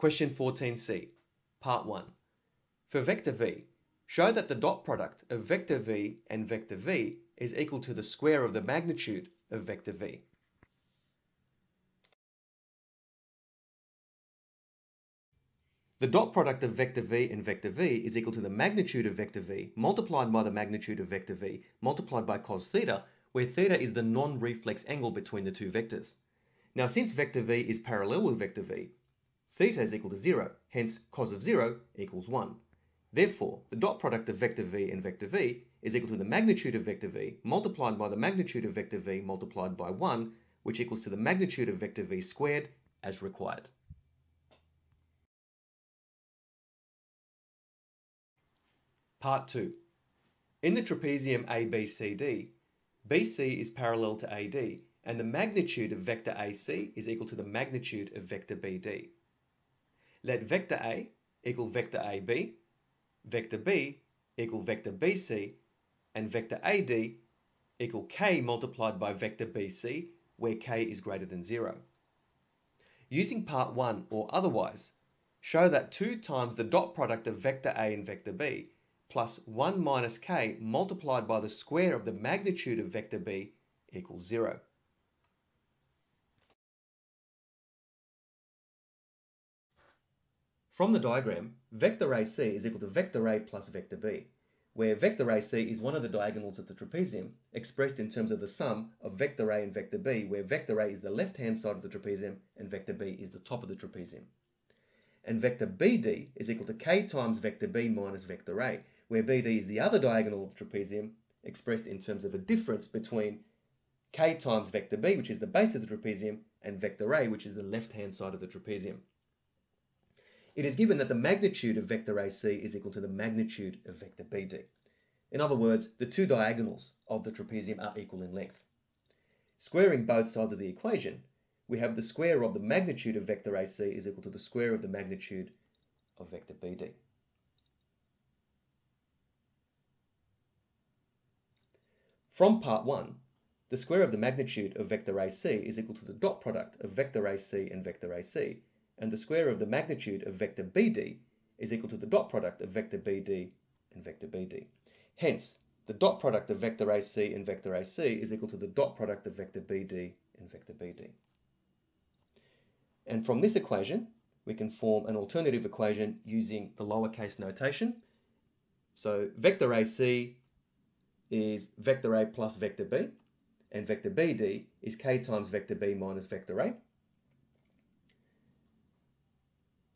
Question 14c, Part 1. For vector v, show that the dot product of vector v and vector v is equal to the square of the magnitude of vector v. The dot product of vector v and vector v is equal to the magnitude of vector v multiplied by the magnitude of vector v multiplied by cos theta, where theta is the non-reflex angle between the two vectors. Now since vector v is parallel with vector v, theta is equal to 0, hence cos of 0 equals 1. Therefore, the dot product of vector v and vector v is equal to the magnitude of vector v multiplied by the magnitude of vector v multiplied by 1, which equals to the magnitude of vector v squared as required. Part 2. In the trapezium ABCD, BC is parallel to AD, and the magnitude of vector AC is equal to the magnitude of vector BD. Let vector A equal vector AB, vector B equal vector BC, and vector AD equal k multiplied by vector BC, where k is greater than 0. Using part 1 or otherwise, show that 2 times the dot product of vector A and vector B plus 1 minus k multiplied by the square of the magnitude of vector b equals 0. From the diagram, vector AC is equal to vector A plus vector B, where vector AC is one of the diagonals of the trapezium, expressed in terms of the sum of vector A and vector B, where vector A is the left-hand side of the trapezium and vector B is the top of the trapezium. And vector BD is equal to k times vector B minus vector A, where BD is the other diagonal of the trapezium, expressed in terms of a difference between k times vector b, which is the base of the trapezium, and vector a, which is the left-hand side of the trapezium. It is given that the magnitude of vector AC is equal to the magnitude of vector BD. In other words, the two diagonals of the trapezium are equal in length. Squaring both sides of the equation, we have the square of the magnitude of vector AC is equal to the square of the magnitude of vector BD. From part 1, the square of the magnitude of vector AC is equal to the dot product of vector AC and vector AC, and the square of the magnitude of vector BD is equal to the dot product of vector BD and vector BD. Hence, the dot product of vector AC and vector AC is equal to the dot product of vector BD and vector BD. And from this equation, we can form an alternative equation using the lowercase notation. So vector AC is vector A plus vector B, and vector BD is k times vector B minus vector A.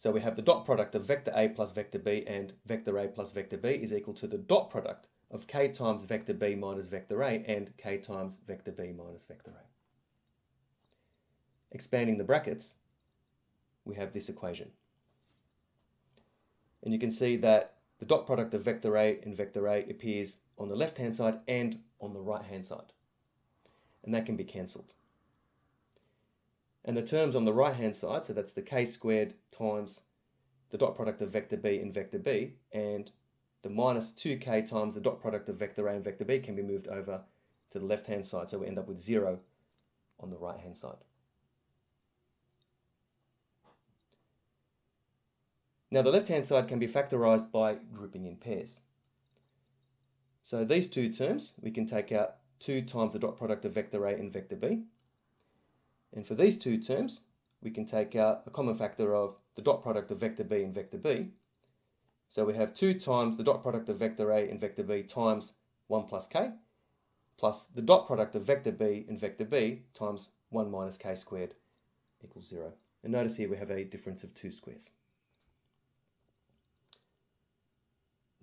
So we have the dot product of vector A plus vector B and vector A plus vector B is equal to the dot product of k times vector B minus vector A and k times vector B minus vector A. Expanding the brackets, we have this equation. And you can see that the dot product of vector A and vector A appears on the left hand side and on the right hand side. And that can be cancelled. And the terms on the right hand side, so that's the k squared times the dot product of vector b and vector b, and the minus 2k times the dot product of vector a and vector b can be moved over to the left hand side, so we end up with 0 on the right hand side. Now the left hand side can be factorised by grouping in pairs. So these two terms, we can take out 2 times the dot product of vector A and vector B. And for these two terms, we can take out a common factor of the dot product of vector B and vector B. So we have 2 times the dot product of vector A and vector B times 1 plus k, plus the dot product of vector B and vector B times 1 minus k squared equals 0. And notice here we have a difference of 2 squares.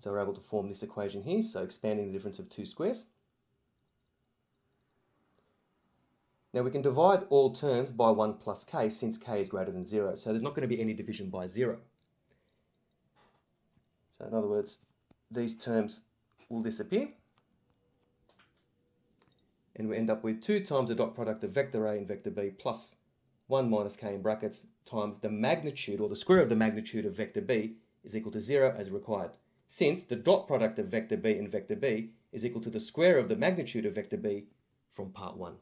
So we're able to form this equation here, so expanding the difference of two squares. Now we can divide all terms by 1 plus k since k is greater than 0, so there's not going to be any division by 0. So in other words, these terms will disappear. And we end up with 2 times the dot product of vector a and vector b plus 1 minus k in brackets times the magnitude or the square of the magnitude of vector b is equal to 0 as required since the dot product of vector b and vector b is equal to the square of the magnitude of vector b from part 1.